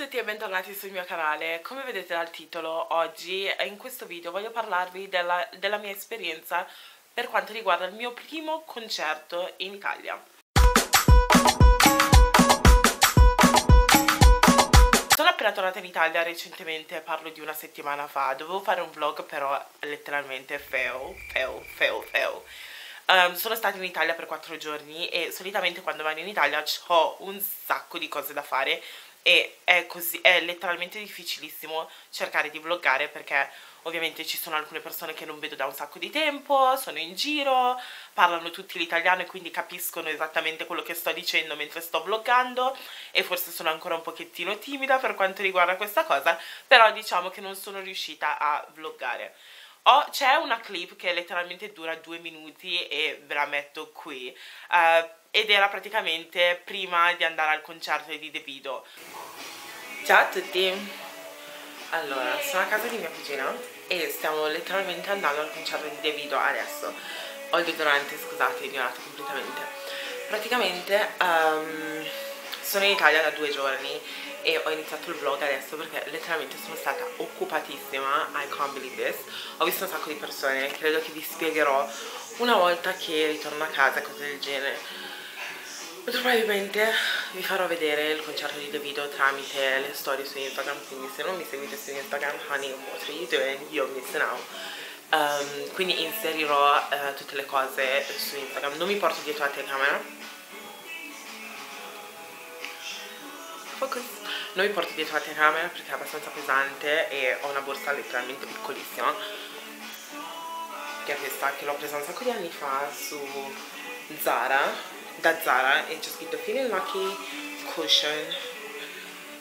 tutti e bentornati sul mio canale, come vedete dal titolo oggi in questo video voglio parlarvi della, della mia esperienza per quanto riguarda il mio primo concerto in Italia. Sono appena tornata in Italia recentemente, parlo di una settimana fa, dovevo fare un vlog però letteralmente fail, fail, fail, fail. Um, sono stata in Italia per quattro giorni e solitamente quando vado in Italia ho un sacco di cose da fare e è, così, è letteralmente difficilissimo cercare di vloggare perché ovviamente ci sono alcune persone che non vedo da un sacco di tempo, sono in giro, parlano tutti l'italiano e quindi capiscono esattamente quello che sto dicendo mentre sto vloggando e forse sono ancora un pochettino timida per quanto riguarda questa cosa, però diciamo che non sono riuscita a vloggare. C'è una clip che letteralmente dura due minuti e ve la metto qui. Uh, ed era praticamente prima di andare al concerto di The Video. Ciao a tutti! Allora, sono a casa di mia cugina e stiamo letteralmente andando al concerto di The Video adesso. Ho il deodorante, scusate, ignorato completamente. Praticamente um, sono in Italia da due giorni e ho iniziato il vlog adesso perché letteralmente sono stata occupatissima I can't believe this ho visto un sacco di persone credo che vi spiegherò una volta che ritorno a casa cose del genere Molto probabilmente vi farò vedere il concerto di Davido tramite le storie su Instagram, quindi se non mi seguite su Instagram, honey, what are you doing? You're missing out. Um, quindi inserirò uh, tutte le cose su Instagram. Non mi porto dietro la telecamera. Focus. Non mi porto dietro la telecamera perché è abbastanza pesante e ho una borsa letteralmente piccolissima. Che è questa, che l'ho presa un sacco di anni fa su Zara da Zara e c'è scritto Feeling Lucky Cushion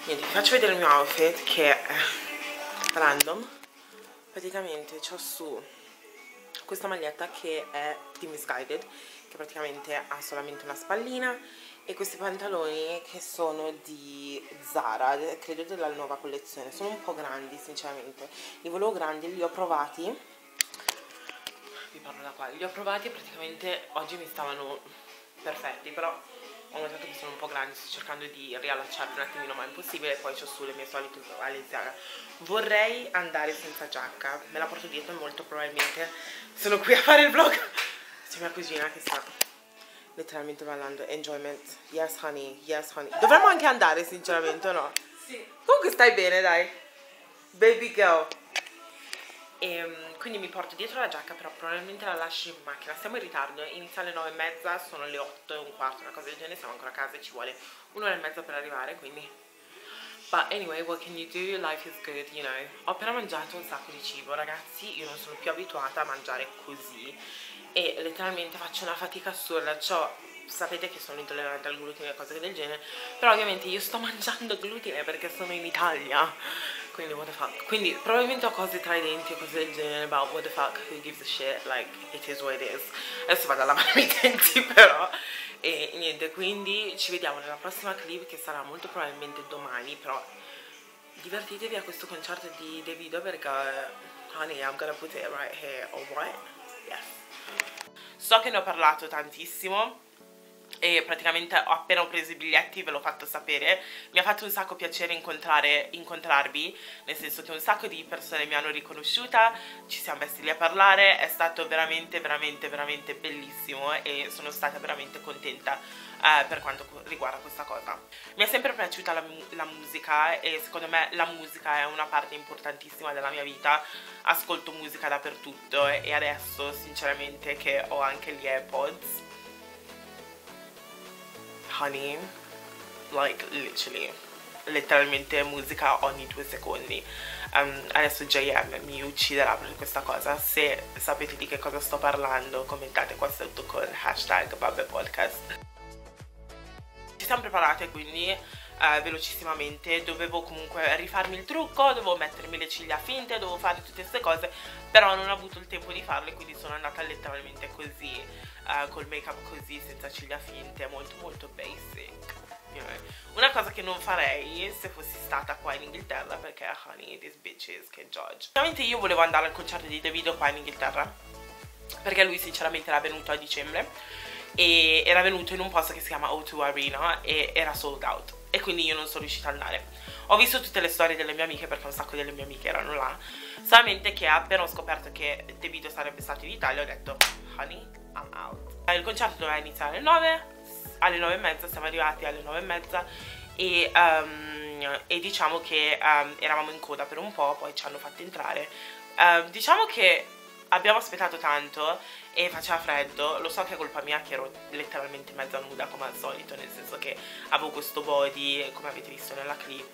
niente vi faccio vedere il mio outfit che è random praticamente ho su questa maglietta che è di Misguided che praticamente ha solamente una spallina e questi pantaloni che sono di Zara, credo della nuova collezione, sono un po' grandi sinceramente, li volevo grandi, li ho provati, vi parlo da qua, li ho provati e praticamente oggi mi stavano perfetti però ho notato che sono un po' grandi. Sto cercando di riallacciarli un attimino ma è impossibile. Poi ho su le mie solite Balenciaga vorrei andare senza giacca. Me la porto dietro molto probabilmente. Sono qui a fare il vlog c'è mia cugina che sta letteralmente ballando. Enjoyment. Yes honey. Yes honey. Dovremmo anche andare sinceramente o no? sì. Comunque stai bene dai. Baby girl. E ehm, quindi mi porto dietro la giacca però probabilmente la lascio in macchina. Siamo in ritardo, inizia alle 9 e mezza sono le 8 e un quarto, una cosa del genere siamo ancora a casa e ci vuole un'ora e mezza per arrivare quindi. But anyway what can you do, life is good, you know. Ho appena mangiato un sacco di cibo ragazzi. Io non sono più abituata a mangiare così e letteralmente faccio una fatica assurda. Ciò, sapete che sono intollerante al glutine e cose del genere però ovviamente io sto mangiando glutine perché sono in Italia. Quindi what the fuck. Quindi probabilmente ho cose tra i denti e cose del genere about what the fuck who gives a shit? Like it is what it is. Adesso vado a lavarmi i denti però. E niente quindi ci vediamo nella prossima clip che sarà molto probabilmente domani però divertitevi a questo concerto di Davido perché honey I'm gonna put it right here alright yes so che ne ho parlato tantissimo e praticamente appena ho preso i biglietti ve l'ho fatto sapere. Mi ha fatto un sacco piacere incontrarvi nel senso che un sacco di persone mi hanno riconosciuta ci siamo messi lì a parlare è stato veramente veramente veramente bellissimo e sono stata veramente contenta eh, per quanto riguarda questa cosa. Mi è sempre piaciuta la, la musica e secondo me la musica è una parte importantissima della mia vita. Ascolto musica dappertutto e adesso sinceramente che ho anche gli AirPods honey like literally letteralmente musica ogni due secondi. Um, adesso JM mi ucciderà per questa cosa. Se sapete di che cosa sto parlando commentate qua sotto con hashtag Podcast. Ci siamo preparate quindi uh, velocissimamente. Dovevo comunque rifarmi il trucco dovevo mettermi le ciglia finte dovevo fare tutte queste cose però non ho avuto il tempo di farle quindi sono andata letteralmente così uh, col make up così senza ciglia finte molto molto basic. Una cosa che non farei se fossi stata qua in Inghilterra perché honey these bitches can judge ovviamente io volevo andare al concerto di Davido qua in Inghilterra perché lui sinceramente era venuto a dicembre e era venuto in un posto che si chiama O2 Arena e era sold out e quindi io non sono riuscita ad andare. Ho visto tutte le storie delle mie amiche perché un sacco delle mie amiche erano là, solamente che appena ho scoperto che Video sarebbe stato in Italia ho detto honey, I'm out. Il concerto doveva iniziare alle 9, alle 9 e mezza, siamo arrivati alle 9 e mezza e, um, e diciamo che um, eravamo in coda per un po', poi ci hanno fatto entrare. Uh, diciamo che abbiamo aspettato tanto e faceva freddo, lo so che è colpa mia che ero letteralmente mezza nuda come al solito, nel senso che avevo questo body come avete visto nella clip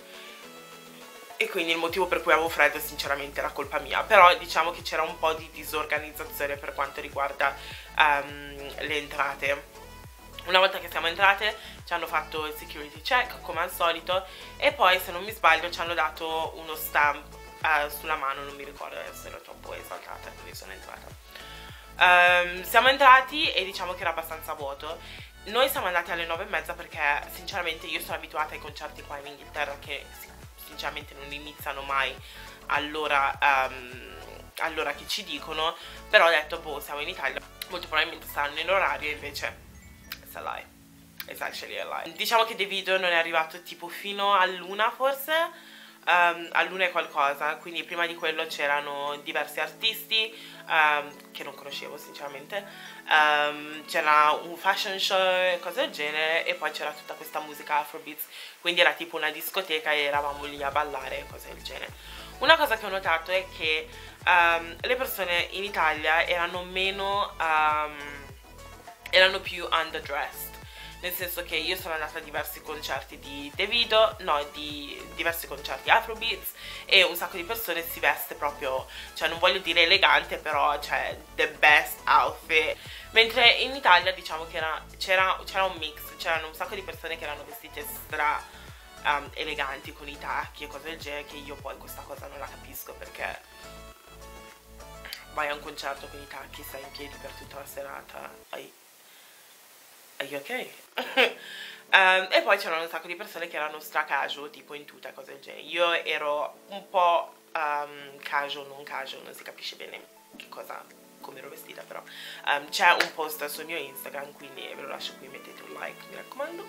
e quindi il motivo per cui avevo freddo sinceramente era colpa mia. Però diciamo che c'era un po' di disorganizzazione per quanto riguarda um, le entrate. Una volta che siamo entrate ci hanno fatto il security check come al solito e poi se non mi sbaglio ci hanno dato uno stamp uh, sulla mano, non mi ricordo adesso ero troppo sono entrata. Um, siamo entrati e diciamo che era abbastanza vuoto. Noi siamo andati alle nove e mezza perché sinceramente io sono abituata ai concerti qua in Inghilterra che sinceramente non iniziano mai all'ora um, all'ora che ci dicono. Però ho detto boh siamo in Italia. Molto probabilmente saranno in orario invece it's a lie. It's actually a lie. Diciamo che Davido non è arrivato tipo fino a luna forse um, a luna e qualcosa quindi prima di quello c'erano diversi artisti um, che non conoscevo sinceramente. Um, c'era un fashion show e cose del genere e poi c'era tutta questa musica afrobeats. Quindi era tipo una discoteca e eravamo lì a ballare e cose del genere. Una cosa che ho notato è che le persone in Italia erano meno erano più underdressed nel senso che io sono andata a diversi concerti di Davido, no, di diversi concerti Afrobeats e un sacco di persone si veste proprio, cioè non voglio dire elegante, però cioè the best outfit. Mentre in Italia diciamo che c'era un mix, c'erano un sacco di persone che erano vestite stra um, eleganti con i tacchi e cose del genere che io poi questa cosa non la capisco perché vai a un concerto con i tacchi, stai in piedi per tutta la serata, hai are you ok? um, e poi c'erano un sacco di persone che erano stra casual, tipo in tutte cose del genere. Io ero un po' um, casual, non casual, non si capisce bene che cosa, come ero vestita però. Um, C'è un post sul mio Instagram, quindi ve lo lascio qui, mettete un like, mi raccomando.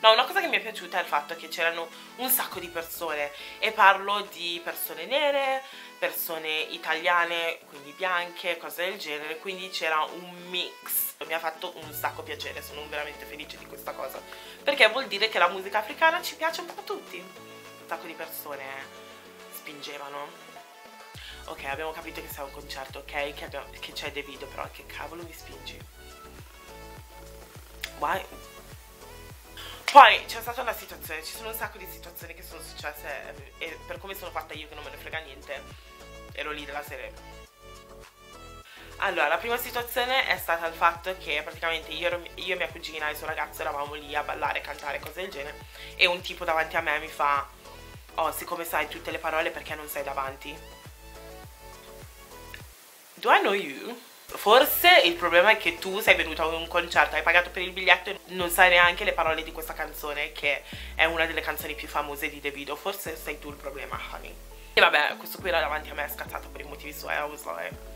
No, una cosa che mi è piaciuta è il fatto che c'erano un sacco di persone e parlo di persone nere, persone italiane, quindi bianche, cose del genere, quindi c'era un mix mi ha fatto un sacco piacere, sono veramente felice di questa cosa. Perché vuol dire che la musica africana ci piace un po' a tutti. Un sacco di persone spingevano. Ok abbiamo capito che sia un concerto ok che, c'è dei video però che cavolo mi spingi? Why? Poi c'è stata una situazione, ci sono un sacco di situazioni che sono successe e per come sono fatta io che non me ne frega niente, ero lì della serie allora, la prima situazione è stata il fatto che praticamente io, ero, io e mia cugina e il suo ragazzo eravamo lì a ballare, cantare, cose del genere e un tipo davanti a me mi fa Oh, siccome sai tutte le parole perché non sei davanti? Do I know you? Forse il problema è che tu sei venuto a un concerto, hai pagato per il biglietto e non sai neanche le parole di questa canzone che è una delle canzoni più famose di Davido Forse sei tu il problema, honey E vabbè, questo qui era davanti a me, è scazzato per i motivi suoi, I was like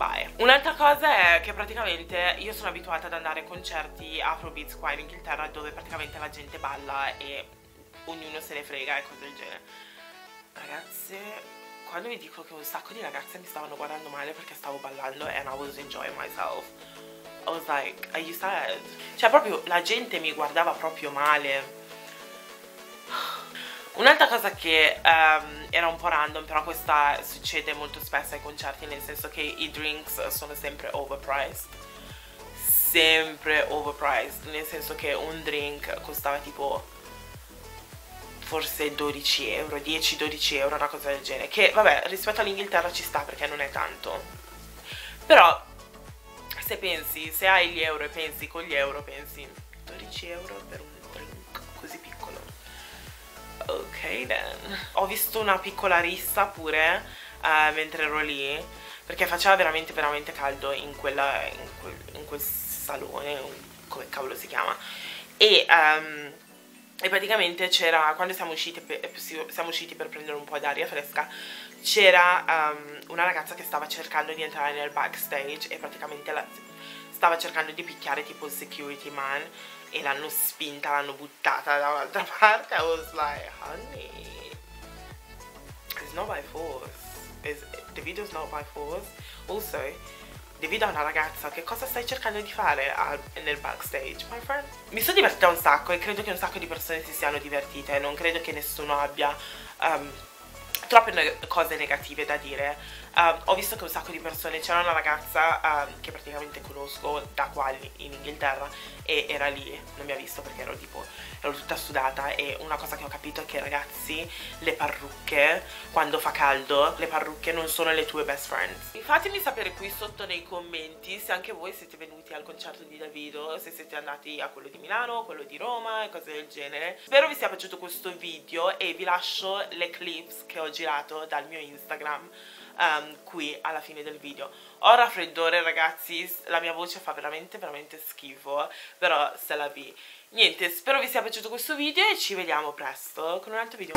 Bye. Un'altra cosa è che praticamente io sono abituata ad andare a concerti Afrobeats qua in Inghilterra dove praticamente la gente balla e ognuno se ne frega e cose del genere. Ragazze, quando vi dico che un sacco di ragazze mi stavano guardando male perché stavo ballando and I was enjoying myself, I was like, are you sad? Cioè proprio la gente mi guardava proprio male Un'altra cosa che um, era un po' random, però questa succede molto spesso ai concerti, nel senso che i drinks sono sempre overpriced. Sempre overpriced, nel senso che un drink costava tipo forse 12 euro, 10-12 euro, una cosa del genere. Che vabbè, rispetto all'Inghilterra ci sta perché non è tanto. Però se pensi, se hai gli euro e pensi con gli euro, pensi 12 euro per un then ho visto una piccola rissa pure uh, mentre ero lì perché faceva veramente veramente caldo in, quella, in, quel, in quel salone come cavolo si chiama. E, um, e praticamente c'era quando siamo usciti, per, siamo usciti per prendere un po' d'aria fresca c'era um, una ragazza che stava cercando di entrare nel backstage e praticamente la, stava cercando di picchiare tipo il security man e l'hanno spinta, l'hanno buttata da un'altra parte. I was like, honey, it's not by force. It's, the video is not by force. Also, Davido è una ragazza, che cosa stai cercando di fare nel backstage, my friend? Mi sono divertita un sacco e credo che un sacco di persone si siano divertite, non credo che nessuno abbia um, troppe ne cose negative da dire. Um, ho visto che un sacco di persone, c'era una ragazza um, che praticamente conosco da qua in Inghilterra e era lì, non mi ha visto perché ero tipo, ero tutta sudata e una cosa che ho capito è che ragazzi, le parrucche, quando fa caldo, le parrucche non sono le tue best friends. Fatemi sapere qui sotto nei commenti se anche voi siete venuti al concerto di Davido, se siete andati a quello di Milano, quello di Roma e cose del genere. Spero vi sia piaciuto questo video e vi lascio le clips che ho girato dal mio Instagram um, qui alla fine del video. Ho raffreddore ragazzi, la mia voce fa veramente veramente schifo, però se la vi. Niente, spero vi sia piaciuto questo video e ci vediamo presto con un altro video.